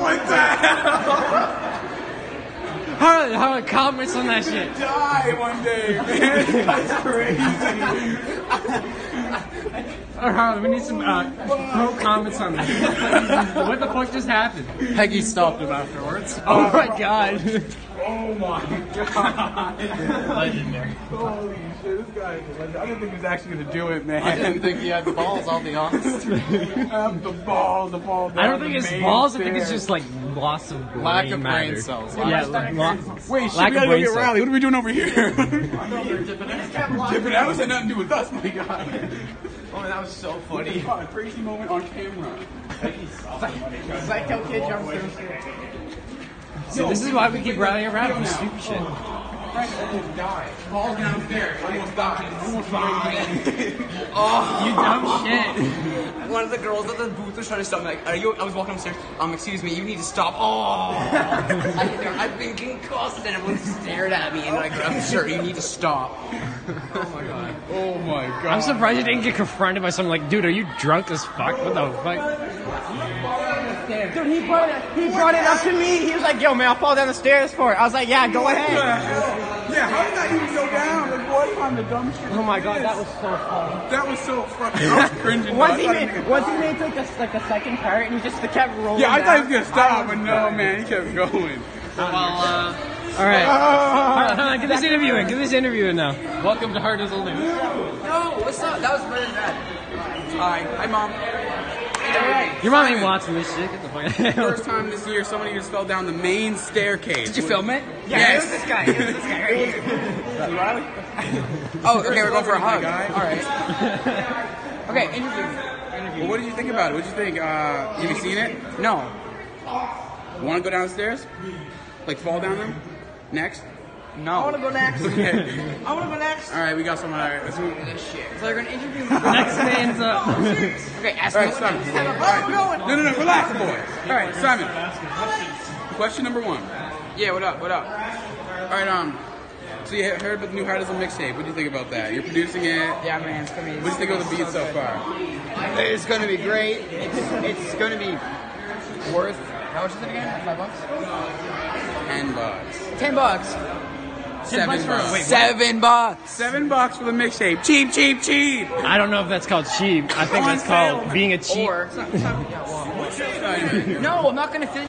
what the hell? Harlan, Harlan, comments on that shit. Die one day, man. That's crazy. All right, we need some uh, pro comments on that. what the fuck just happened? Peggy stopped him afterwards. Oh my god. Oh my god. Legendary. Holy shit, this guy is a legend. I didn't think he was actually gonna do it, man. I didn't think he had the balls, I'll be honest. Um, the balls, the balls. I don't think it's balls. I think it's just like loss of brain Lack of brain cells. Yeah, Lack lo- Wait, shit, lack we gotta go get cells. Riley. What are we doing over here? Dipping out had nothing to do with us, my god. Oh, that was so funny. What crazy moment on camera. Psycho kid jumps through. See, this is why we keep rallying around for stupid shit. Almost died. Falls downstairs. Almost died. Almost died. You dumb shit. One of the girls at the booth was trying to stop me. Like, are you? I was walking upstairs. Um, excuse me, you need to stop. Oh, I, I've been concussed, and everyone stared at me, and like, I'm sure you need to stop. Oh my god. Oh my god. I'm surprised you didn't get confronted by someone like, dude, are you drunk as fuck? What the fuck? Dude, he brought it. He brought it up to me. He was like, "Yo, man, I'll fall down the stairs for it." I was like, "Yeah, go ahead." Yeah, how did that even go down? Like, what kind of dumb shit? Oh my god, that was so funny. That was so fucking. I was cringing. Once he thought made, nigga- once he made like the like the second part, and he just kept rolling. Yeah, I thought he was gonna stop, but no, man, he kept going. Well, uh, All right. Hold on, get this interview in. Get this interview in now. welcome to Hard as News. No, what's up? That was really bad. Hi, hi, mom. Your mom ain't watching this shit. Get the fuck out. First time this year, somebody just fell down the main staircase. Did you film it? Yeah, Yes. it was this guy. It was this guy right here. Riley? Oh, okay, we're going for a hug. guy. All right. Okay, interview. Well, what did you think about it? What did you think? Uh, have you seen it? No. Want to go downstairs? Like fall down them? Next? No. I want to go next. Okay. I want to go next. All right, we got someone. All right, let's move. This shit. So they're gonna interview me. Next man's up. Okay, ask All me. right, Simon. Where All we're going? No, no, no, relax, boy. All right, Simon. Question number one. Yeah, what up? What up? All right, um, so you heard about the new Hard as a mixtape. What do you think about that? You're producing it. Yeah, man, it's gonna be. What do you think of the beat so far? It's gonna be great. It's it's gonna be worth. How much is it again? Five bucks. Ten bucks. Ten bucks. Seven bucks for- bucks. wait, Seven bucks. Seven bucks for the mixtape. Cheap, cheap, cheap. I don't know if that's called cheap. I think that's called being a cheap. Or. No, I'm not gonna finish.